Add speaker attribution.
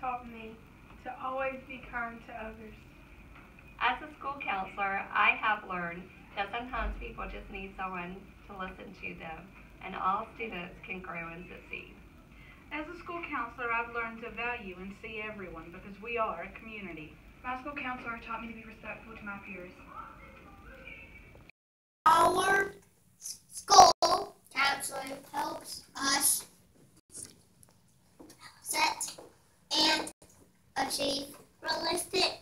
Speaker 1: taught me to always be kind to others.
Speaker 2: As a school counselor, I have learned that sometimes people just need someone to listen to them, and all students can grow and succeed.
Speaker 3: As a school counselor, I've learned to value and see everyone because we are a community.
Speaker 4: My school counselor taught me to be respectful to my peers.
Speaker 5: Our touchy, realistic,